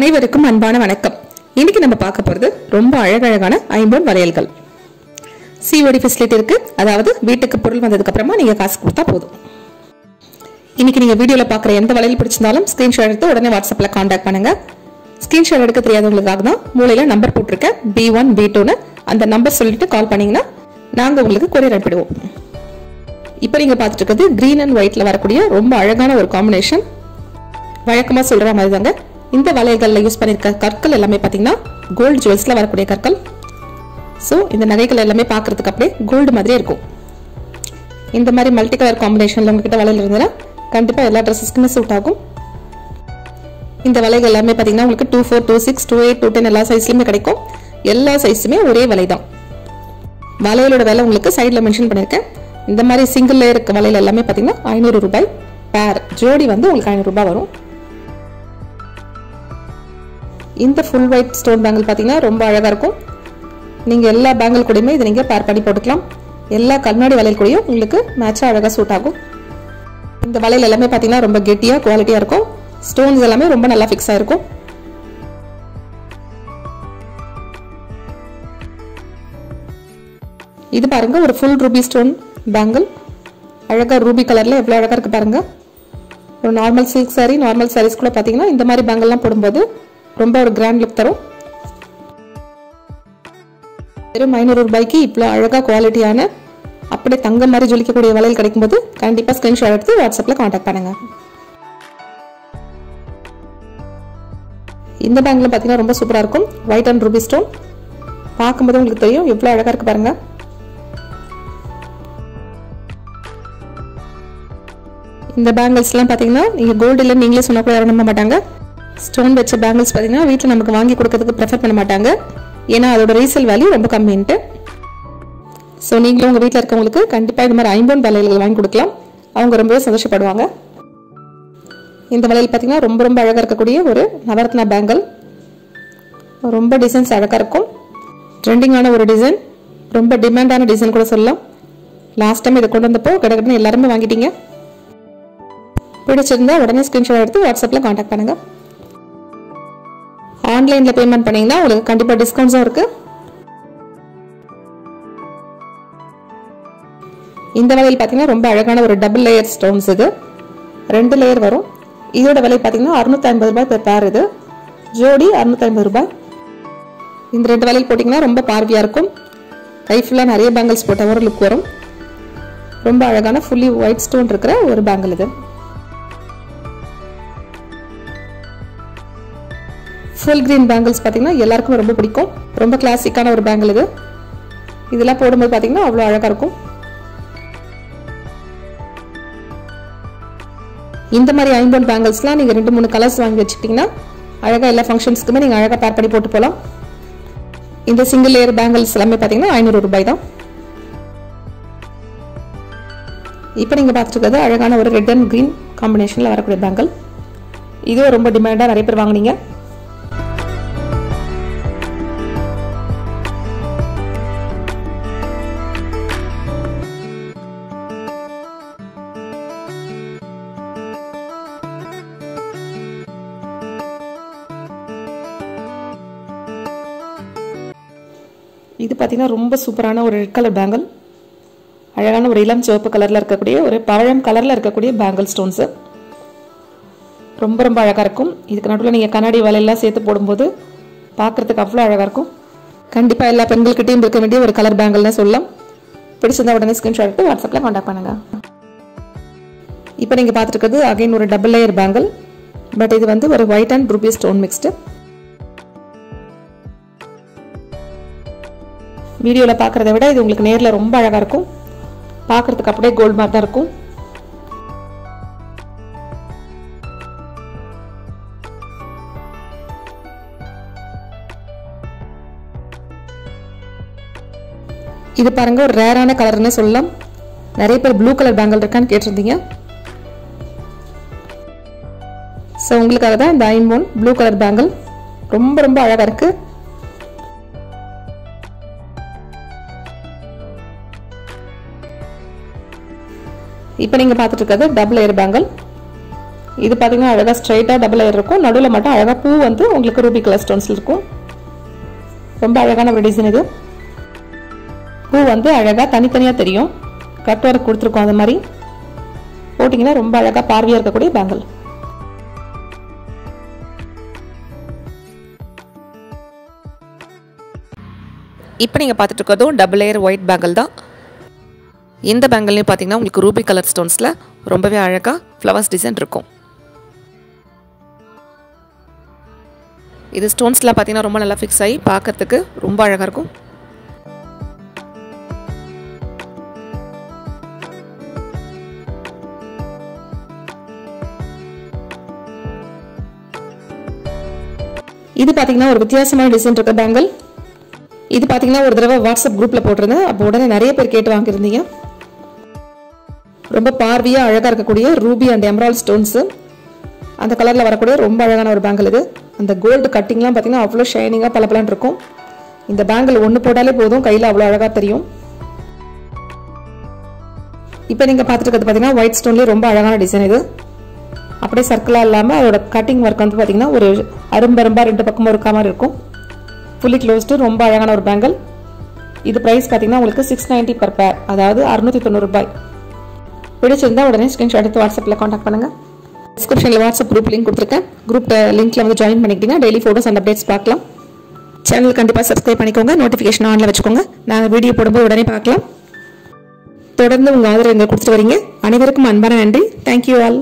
அனைவருக்கும் அன்பான வணக்கம். இன்னைக்கு நம்ம பார்க்க போகிறது ரொம்ப அழகழகான ஐம்பொன் வளையல்கள். சிஓடி ஃபெசிலிட்டி இருக்கு. அதாவது வீட்டுக்கு பொருள் வந்ததுக்கு அப்புறமா நீங்க காசு கொடுத்தா போதும். இன்னைக்கு நீங்க வீடியோல பார்க்குற எந்த வளையல் பிடிச்சிருந்தாலும் ஸ்கிரீன்ஷாட் எடுத்து உடனே வாட்ஸ்அப்ல காண்டாக்ட் பண்ணுங்க. ஸ்கிரீன்ஷாட் எடுக்க தெரியாதவங்களுக்காக தான் மூலையில நம்பர் போட்டிருக்கேன். பி ஒன் பி டூன்னு அந்த நம்பர் சொல்லிட்டு கால் பண்ணீங்கன்னா நாங்க உங்களுக்கு கொரியர் அனுப்பிடுவோம். இப்போ நீங்க பார்த்துட்டு இருக்கிறது கிரீன் அண்ட் ஒயிட்ல வரக்கூடிய ரொம்ப அழகான ஒரு காம்பினேஷன் வழக்கமாக சொல்கிற மாதிரி தாங்க இந்த வளையல்களில் யூஸ் பண்ணியிருக்க கற்கள் எல்லாமே பார்த்தீங்கன்னா கோல்டு ஜுவல்ஸில் வரக்கூடிய கற்கள். ஸோ இந்த நகைகள் எல்லாமே பார்க்கறதுக்கு அப்படியே கோல்டு மாதிரியே இருக்கும். இந்த மாதிரி மல்டி கலர் காம்பினேஷனில் உங்ககிட்ட வளையல் இருந்ததுன்னா கண்டிப்பாக எல்லா ட்ரெஸ்ஸஸ்க்குமே சூட் ஆகும். இந்த வலைகள் எல்லாமே பார்த்தீங்கன்னா உங்களுக்கு two four two six two eight two ten எல்லா சைஸ்லையுமே கிடைக்கும். எல்லா சைஸுமே ஒரே விலை தான் வளையலோட விலை உங்களுக்கு சைடில் மென்ஷன் பண்ணியிருக்கேன் இந்த மாதிரி சிங்கிள் லேயருக்கு இருக்க எல்லாமே பார்த்தீங்கன்னா ஐநூறு ரூபாய். பேர் ஜோடி வந்து உங்களுக்கு ஐநூறுரூபா வரும். இந்த ஃபுல் ஒயிட் ஸ்டோன் பேங்கிள் பார்த்தீங்கன்னா ரொம்ப அழகாக இருக்கும். நீங்கள் எல்லா பேங்கிள் கூடயுமே இதை நீங்கள் பேர் பண்ணி போட்டுக்கலாம். எல்லா கண்ணாடி வளையல் கூடயும் உங்களுக்கு மேட்சாக அழகாக சூட் ஆகும். இந்த வளையல் எல்லாமே பார்த்தீங்கன்னா ரொம்ப கெட்டியாக குவாலிட்டியாக இருக்கும். ஸ்டோன்ஸ் எல்லாமே ரொம்ப நல்லா ஃபிக்ஸ் ஆயிருக்கும் இது பாருங்க ஒரு ஃபுல் ரூபி ஸ்டோன் பேங்கிள் அழகா ரூபி கலர்ல எவ்வளவு அழகாக இருக்கு பாருங்க. ஒரு normal silk sari normal saris கூட பாத்தீங்கன்னா இந்த மாதிரி பேங்கிள்லாம் போடும்போது ரொம்ப ஒரு கிராண்ட் லுக் தரும். வெறும் ஐநூறு ரூபாய்க்கு இவ்வளோ அழகாக குவாலிட்டியான அப்படியே தங்க மாதிரி ஜொலிக்கக்கூடிய வளையல் கிடைக்கும்போது கண்டிப்பாக ஸ்க்ரீன்ஷாட் எடுத்து வாட்ஸ்அப்பில் காண்டாக்ட் பண்ணுங்கள் இந்த பேங்கில் பார்த்தீங்கன்னா ரொம்ப சூப்பராக இருக்கும். ஒயிட் அண்ட் ரூபி ஸ்டோன் பார்க்கும்போது உங்களுக்கு தெரியும். எவ்வளோ அழகாக இருக்குது பாருங்கள் இந்த பேங்கிள்ஸ்லாம் பார்த்தீங்கன்னா நீங்கள் கோல்டு இல்லை நீங்களே சொன்னால் கூட யாரும் நம்ப மாட்டாங்க. ஸ்டோன் வச்ச பேங்கிள்ஸ் பார்த்தீங்கன்னா வீட்டில் நமக்கு வாங்கி கொடுக்கறதுக்கு ப்ரிஃபர் பண்ண மாட்டாங்க. ஏன்னா அதோட ரீசேல் வேல்யூ ரொம்ப கம்மின்ட்டு. ஸோ நீங்களும் உங்கள் வீட்டில் இருக்கவங்களுக்கு கண்டிப்பாக இந்த மாதிரி ஐம்பொன் வளையல்கள் வாங்கி கொடுக்கலாம். அவங்க ரொம்பவே சந்தோஷப்படுவாங்க. இந்த வளையல் பார்த்தீங்கன்னா ரொம்ப ரொம்ப அழகாக இருக்கக்கூடிய ஒரு நவரத்னா பேங்கிள் ரொம்ப டிசைன்ஸ் அழகாக இருக்கும். ட்ரெண்டிங்கான ஒரு டிசைன் ரொம்ப டிமாண்டான டிசைன் கூட சொல்லலாம். லாஸ்ட் டைம் இதை கொண்டு வந்தப்போ கிடக்கிட்டு எல்லாருமே வாங்கிட்டீங்க. பிடிச்சிருந்தா உடனே ஸ்கிரீன்ஷாட் எடுத்து வாட்ஸ்அப்பில் காண்டாக்ட் பண்ணுங்கள் ஆன்லைனில் பேமெண்ட் பண்ணிங்கன்னா உங்களுக்கு கண்டிப்பாக டிஸ்கவுண்ட்ஸும் இருக்குது இந்த வளையல் பார்த்தீங்கன்னா ரொம்ப அழகான ஒரு டபுள் லேயர் ஸ்டோன்ஸ் இது. ரெண்டு லேயர் வரும். இதோட விலை பார்த்தீங்கன்னா அறுநூத்தி ஐம்பது ரூபாய் பெர் பேர் இது. ஜோடி அறுநூத்தி ஐம்பது ரூபாய். இந்த ரெண்டு வளையல் போட்டிங்கன்னா ரொம்ப பார்வையாக இருக்கும். கை ஃபுல்லாக நிறைய பேங்கிள்ஸ் போட்ட ஒரு லுக் வரும். ரொம்ப அழகான ஃபுல்லி ஒயிட் ஸ்டோன் இருக்கிற ஒரு பேங்கிள் இது. ஃபுல் கிரீன் பேங்கிள்ஸ் பார்த்தீங்கன்னா எல்லாருக்கும் ரொம்ப பிடிக்கும். ரொம்ப கிளாசிக்கான ஒரு பேங்கிள் இது. இதெல்லாம் போடும்போது பார்த்தீங்கன்னா அவ்வளோ அழகாக இருக்கும். இந்த மாதிரி ஐம்பன் பேங்கிள்ஸ்லாம் நீங்கள் ரெண்டு மூணு கலர்ஸ் வாங்கி வச்சுக்கிட்டிங்கன்னா அழகாக எல்லா ஃபங்க்ஷன்ஸ்க்குமே நீங்கள் அழகாக பேர் பண்ணி போட்டு போகலாம் இந்த சிங்கிள் லேயர் பேங்கிள்ஸ் எல்லாமே பார்த்தீங்கன்னா ஐநூறு ரூபாய் தான். இப்போ நீங்கள் பார்த்துட்டு அழகான ஒரு ரெட் அண்ட் க்ரீன் காம்பினேஷனில் வரக்கூடிய பேங்கிள் இதுவும் ரொம்ப டிமாண்டாக நிறைய பேர் வாங்குனீங்க. இது பார்த்தீங்கன்னா ரொம்ப சூப்பரான ஒரு ரெட் கலர் பேங்கிள் அழகான ஒரு இளம் சிவப்பு கலரில் இருக்கக்கூடிய ஒரு பழம் கலரில் இருக்கக்கூடிய பேங்கிள் ஸ்டோன்ஸு ரொம்ப ரொம்ப அழகாக இருக்கும். இதுக்கு நடுவில் நீங்கள் கண்ணாடி வலையெல்லாம் சேர்த்து போடும்போது பார்க்குறதுக்கு அவ்வளோ அழகாக இருக்கும். கண்டிப்பாக எல்லா பெண்கள்கிட்டையும் இருக்க வேண்டிய ஒரு கலர் பேங்கிள்னு சொல்லலாம். பிடிச்சிருந்தா உடனே ஸ்கிரீன்ஷாட் எடுத்து வாட்ஸ்அப்பில் காண்டாக்ட் பண்ணுங்கள் இப்போ நீங்கள் பார்த்துட்டு அகைன் ஒரு டபுள் லேயர் பேங்கிள் பட் இது வந்து ஒரு white and ruby stone mixed வீடியோவில் பார்க்குறத விட இது உங்களுக்கு நேரில் ரொம்ப அழகாக இருக்கும். பார்க்குறதுக்கு அப்படியே கோல்டு மாதிரி தான் இருக்கும். இது பாருங்க ஒரு ரேரான கலர்னு சொல்லலாம். நிறைய பேர் ப்ளூ கலர் பேங்கிள் இருக்கான்னு கேட்டிருந்தீங்க. ஸோ உங்களுக்காக தான் இந்த ஐம்போன் ப்ளூ கலர் பேங்கிள் ரொம்ப ரொம்ப அழகாக இருக்குது இப்போ நீங்கள் பார்த்துட்டு இருக்கிறது டபுள் ஏர் பேங்கிள் இது பார்த்தீங்கன்னா அழகாக ஸ்ட்ரைட்டாக டபுள் ஏர் இருக்கும். நடுவில் மட்டும் அழகாக பூ வந்து உங்களுக்கு ரூபி கலர் ஸ்டோன்ஸில் இருக்கும். ரொம்ப அழகான ஒரு டிசைன் இது. பூ வந்து அழகாக தனித்தனியாக தெரியும். கட் ஒர்க் கொடுத்துருக்கோம் அது மாதிரி. போட்டிங்கன்னா ரொம்ப அழகாக பார்வையாக இருக்கக்கூடிய பேங்கிள் இப்போ நீங்கள் பார்த்துட்டு இருக்கிறதும் டபுள் ஏர் ஒயிட் பேங்கிள் தான். இந்த பேங்கிள்லையும் பார்த்தீங்கன்னா உங்களுக்கு ரூபி கலர் ஸ்டோன்ஸில் ரொம்பவே அழகாக ஃப்ளவர்ஸ் டிசைன் இருக்கும். இது ஸ்டோன்ஸ்லாம் பார்த்தீங்கன்னா ரொம்ப நல்லா ஃபிக்ஸ் ஆகி பார்க்கறதுக்கு ரொம்ப அழகாக இருக்கும். இது பார்த்தீங்கன்னா ஒரு வித்தியாசமான டிசைன் இருக்க பேங்கிள் இது பார்த்தீங்கன்னா ஒரு தடவை வாட்ஸ்அப் குரூப்பில் போட்டிருந்தேன். அப்போ உடனே நிறைய பேர் கேட்டு வாங்கியிருந்தீங்க. ரொம்ப பார்வையாக அழகாக இருக்கக்கூடிய ரூபி அண்ட் எம்ரால் ஸ்டோன்ஸு அந்த கலரில் வரக்கூடிய ரொம்ப அழகான ஒரு பேங்கிள் இது. அந்த கோல்டு கட்டிங்லாம் பார்த்திங்கன்னா அவ்வளோ ஷைனிங்காக பளபளன்னு இருக்கும். இந்த பேங்கிள் ஒன்று போட்டாலே போதும். கையில் அவ்வளோ அழகாக தெரியும். இப்போ நீங்கள் பார்த்துட்டு பார்த்தீங்கன்னா ஒயிட் ஸ்டோன்லேயே ரொம்ப அழகான டிசைன் இது. அப்படியே சர்க்கிளாக இல்லாமல் அதோட கட்டிங் ஒர்க் வந்து பார்த்தீங்கன்னா ஒரு அரும்பரும்பாக ரெண்டு பக்கமும் இருக்க மாதிரி இருக்கும். ஃபுல்லி க்ளோஸ்டு ரொம்ப அழகான ஒரு பேங்கிள் இது ப்ரைஸ் பார்த்தீங்கன்னா உங்களுக்கு சிக்ஸ் நைன்ட்டி பர் பேர் அதாவது அறுநூற்றி தொண்ணூறு ரூபாய். பிடிச்சிருந்தா உடனே ஸ்க்ரீன்ஷாட் எடுத்து வாட்ஸ்அப்பில் காண்டாக்ட் பண்ணுங்கள் டிஸ்கிரிப்ஷனில் வாட்ஸ்அப் குரூப் லிங்க் கொடுத்துருக்கேன். குரூப் லிங்க்ல வந்து ஜாயின் பண்ணிக்கிட்டீங்கன்னா டெய்லி ஃபோட்டோஸ் அண்ட் அப்டேட்ஸ் பார்க்கலாம். சேனல் கண்டிப்பாக சப்ஸ்கிரைப் பண்ணிக்கோங்க. நோட்டிஃபிகேஷன் ஆனில் வச்சுக்கோங்க. நாங்கள் வீடியோ போடும்போது உடனே பார்க்கலாம். தொடர்ந்து உங்கள் ஆதரவு எங்களுக்கு கொடுத்துட்டு வரீங்க. அனைவருக்கும் அன்பான நன்றி. Thank you all